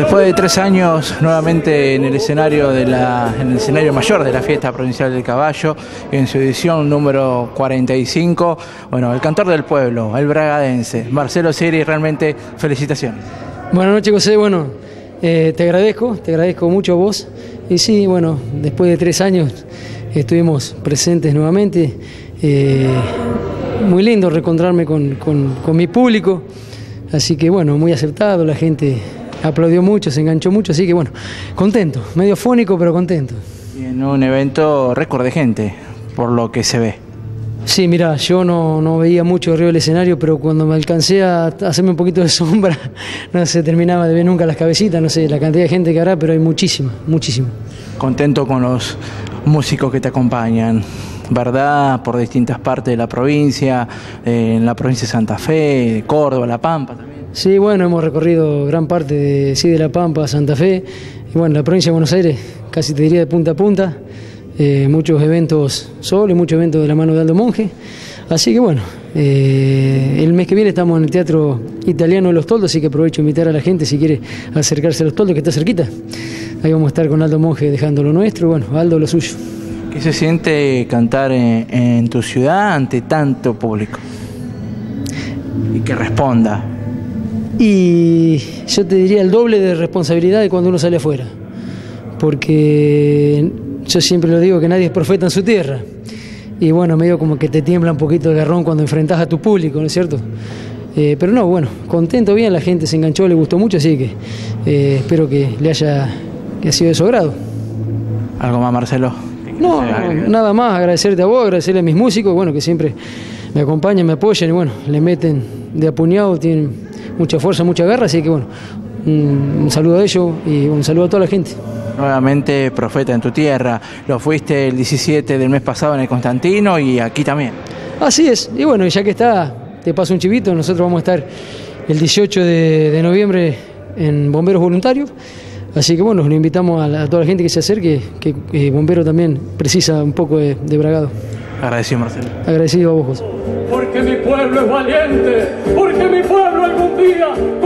Después de tres años nuevamente en el escenario de escenario mayor de la fiesta provincial del caballo, en su edición número 45, bueno, el cantor del pueblo, el bragadense, Marcelo Siri, realmente felicitaciones. Buenas noches José, bueno, eh, te agradezco, te agradezco mucho a vos. Y sí, bueno, después de tres años estuvimos presentes nuevamente. Eh, muy lindo reencontrarme con, con, con mi público. Así que bueno, muy acertado, la gente aplaudió mucho, se enganchó mucho, así que bueno, contento, medio fónico pero contento. Y en un evento récord de gente, por lo que se ve. Sí, mira, yo no, no veía mucho arriba del escenario, pero cuando me alcancé a hacerme un poquito de sombra, no se terminaba de ver nunca las cabecitas, no sé la cantidad de gente que habrá, pero hay muchísima, muchísima. Contento con los músicos que te acompañan, ¿verdad? Por distintas partes de la provincia, eh, en la provincia de Santa Fe, de Córdoba, La Pampa también. Sí, bueno, hemos recorrido gran parte de, sí, de La Pampa, Santa Fe, y bueno, la provincia de Buenos Aires, casi te diría de punta a punta, eh, muchos eventos solo y muchos eventos de la mano de Aldo Monge. Así que bueno, eh, el mes que viene estamos en el Teatro Italiano de los Toldos, así que aprovecho invitar a la gente si quiere acercarse a los Toldos, que está cerquita. Ahí vamos a estar con Aldo Monge dejando lo nuestro, bueno, Aldo lo suyo. ¿Qué se siente cantar en tu ciudad ante tanto público? Y que responda. Y yo te diría el doble de responsabilidad de cuando uno sale afuera, porque yo siempre lo digo que nadie es profeta en su tierra. Y bueno, medio como que te tiembla un poquito el garrón cuando enfrentas a tu público, ¿no es cierto? Eh, pero no, bueno, contento bien, la gente se enganchó, le gustó mucho, así que eh, espero que le haya, que haya sido de su agrado. ¿Algo más, Marcelo? No, nada más, agradecerte a vos, agradecerle a mis músicos, bueno, que siempre me acompañan, me apoyan y bueno, le meten de apuñado, tienen mucha fuerza, mucha garra, así que bueno, un, un saludo a ellos y un saludo a toda la gente. Nuevamente profeta en tu tierra, lo fuiste el 17 del mes pasado en el Constantino y aquí también. Así es, y bueno, ya que está, te paso un chivito, nosotros vamos a estar el 18 de, de noviembre en Bomberos Voluntarios. Así que bueno, le invitamos a, la- a toda la gente que se acerque, que eh, Bombero también precisa un poco de, de bragado. Agradecido, Marcelo. Agradecido a vos, José. Porque mi pueblo es valiente, porque mi pueblo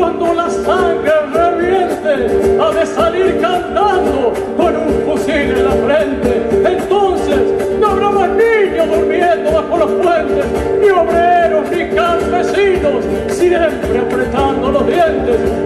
cuando la sangre reviente, ha de salir cantando con un fusil en la frente. Entonces no habrá más niños durmiendo bajo los puentes, ni obreros, ni campesinos, siempre apretando los dientes